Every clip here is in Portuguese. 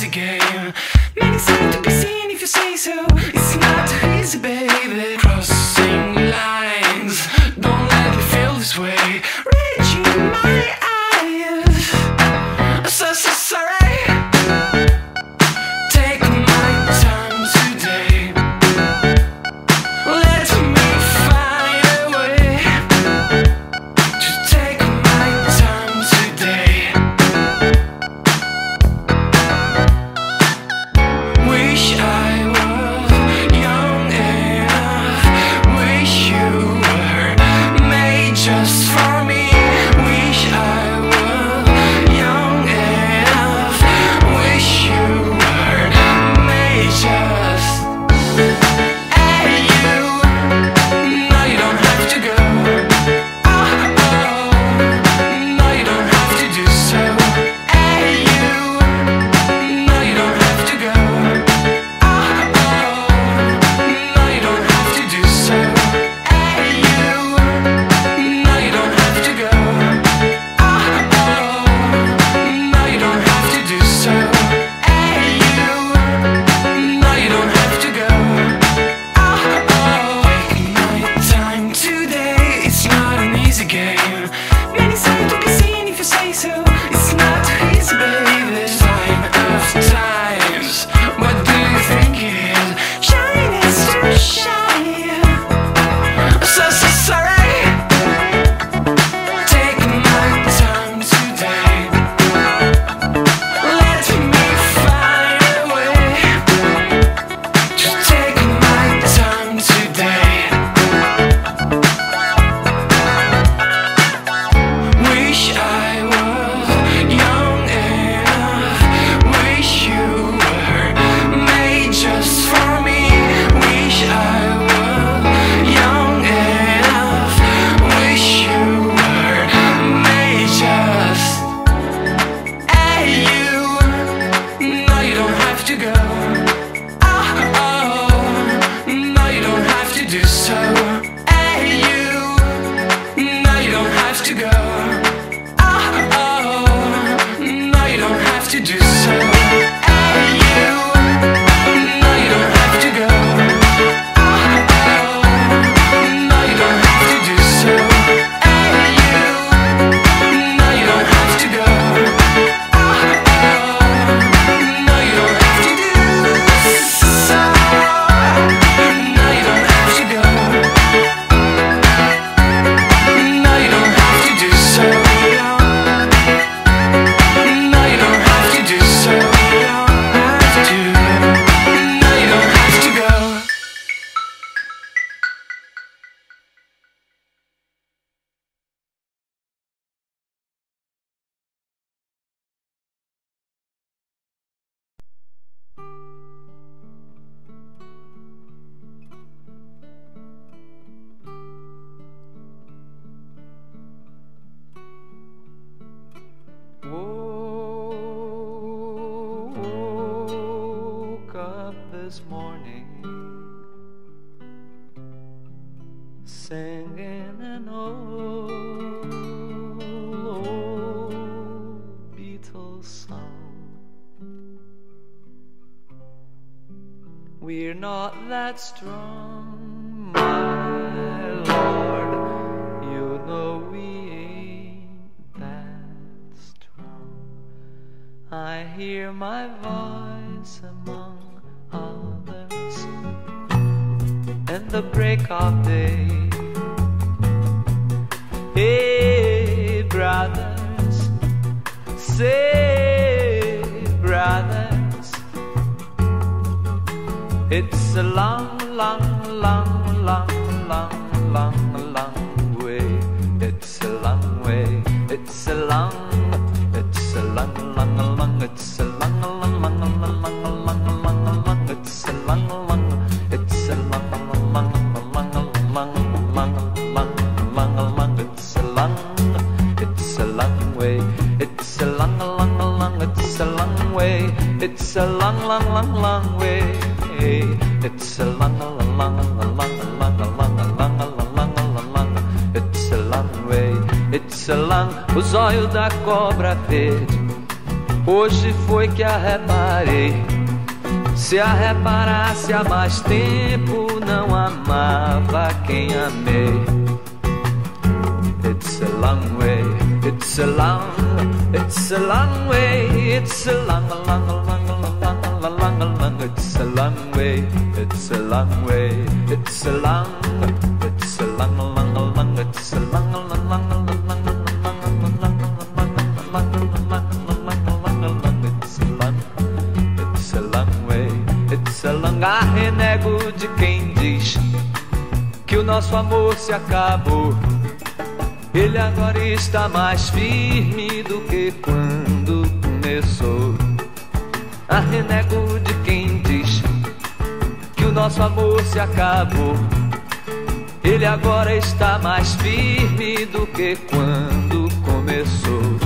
It's a game. Man, it's not to be seen if you say so. It's strong, my Lord. You know we ain't that strong. I hear my voice among others in the break of day. Hey, brothers, say. It's a long, long, long, long, long, long, long way. It's a long way. cobra verde. Hoje foi que a reparei. Se a reparasse há mais tempo, não amava quem amei. It's a long way, it's a long, it's a long way, it's a long, long, long, long, long, long, long, long, it's a long way, it's a long way, it's a long, it's a long, long, long, it's a long. A renego de quem diz que o nosso amor se acabou. Ele agora está mais firme do que quando começou. A renego de quem diz que o nosso amor se acabou. Ele agora está mais firme do que quando começou.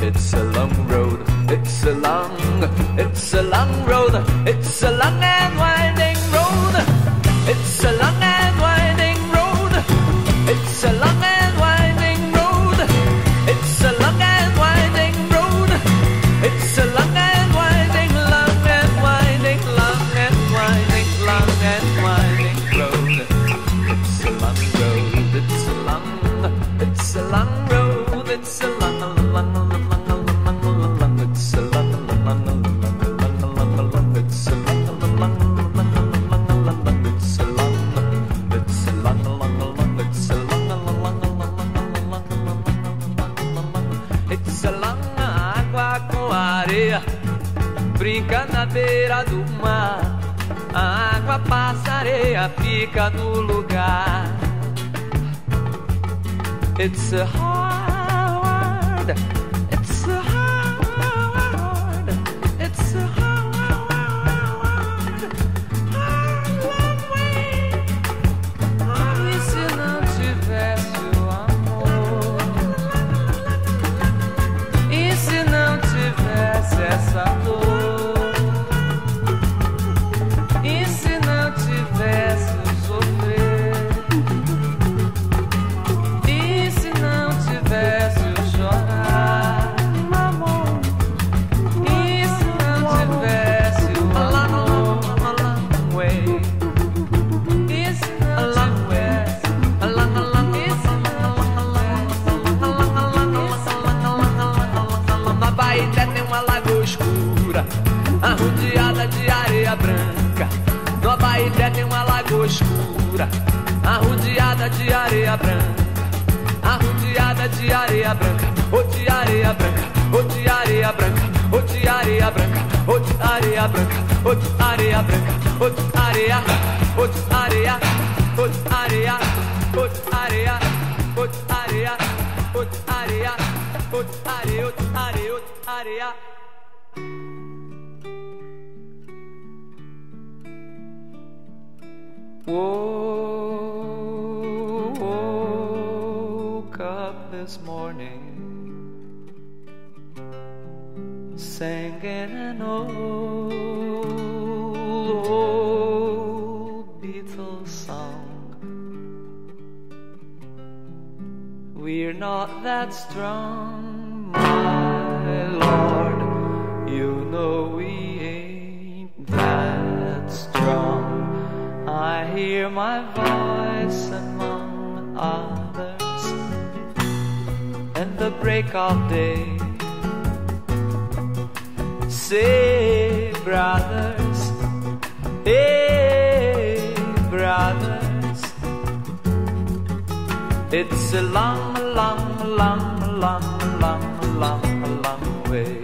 It's a long road, it's a long, it's a long road, it's a long and winding brinca na beira do mar. A água passa, areia fica no lugar. It's a hard, arrodeada de areia branca. No Abaeté tem uma lagoa escura, arrodeada de areia branca. Arrodeada de areia branca, ou de areia branca, ou de areia branca, ou de areia branca, ou de areia branca, ou de areia branca, ou de areia, ou de areia, ou de areia, ou de areia, ou de areia, ou de areia, ou de areia, ou de areia, ou de areia. Woke, woke up this morning singing an old, old Beatles song. We're not that strong, voice among others in the break of day. Say, brothers, hey, brothers, it's a long, long, long, long, long, long, long way.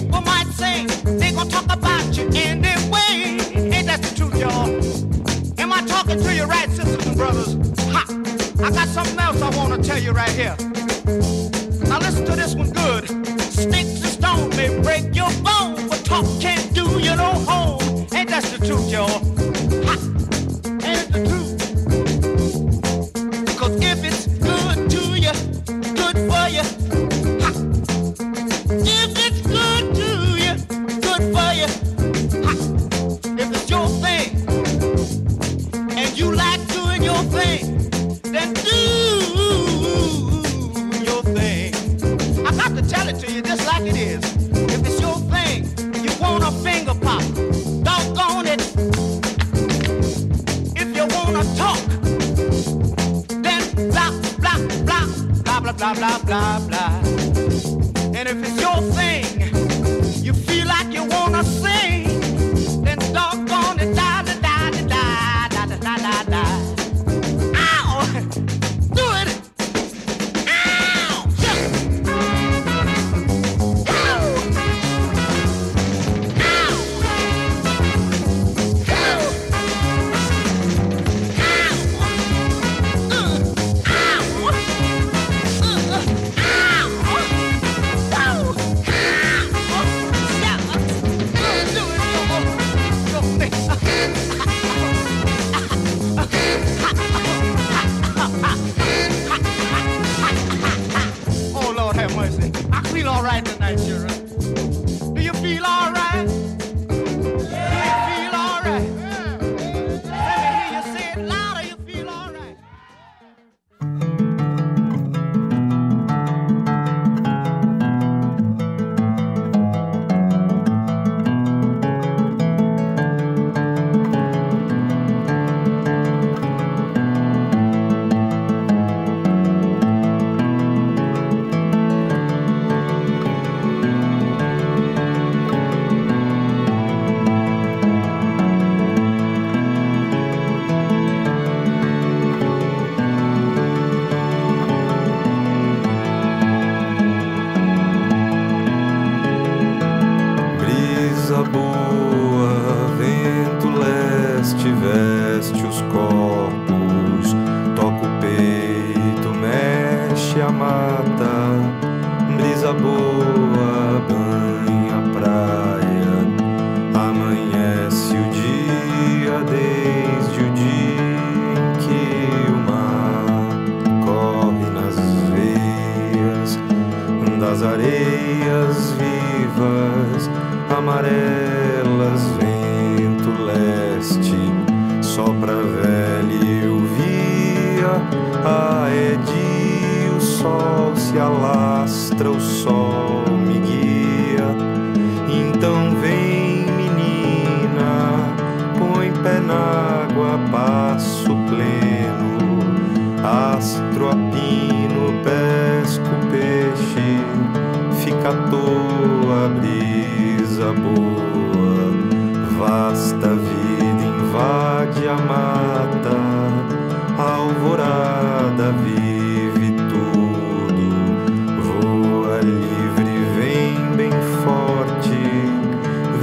people might say, they gonna talk about you anyway. Ain't that the truth, y'all? Am I talking to you right, sisters and brothers? Ha! I got something else I wanna tell you right here. Now listen to this one good. Sticks and stones may break your bones, but talk can't do you no harm. Ain't that the truth, y'all? Ha! Ain't the truth? Because if it's blah blah. And if it's your thing, you feel like you wanna sing. se alastra, o sol me guia. Então vem, menina, põe pé na água, passo pleno, astro apino, pesco peixe, fica à toa, brisa boa, vasta vida invade a mar.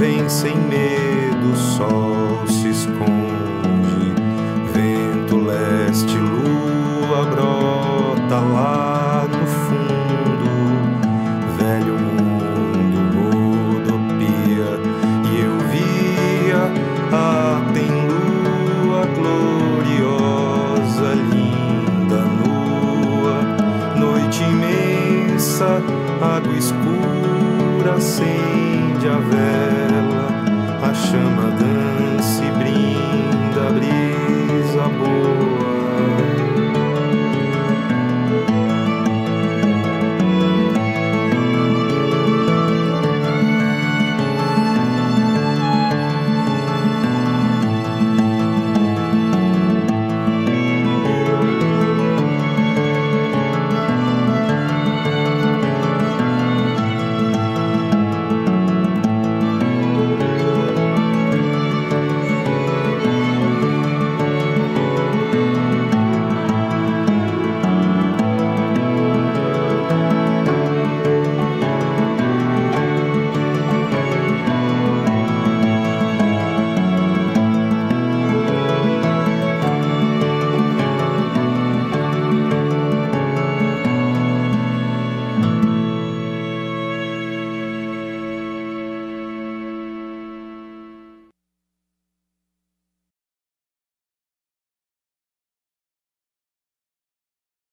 vem sem medo só.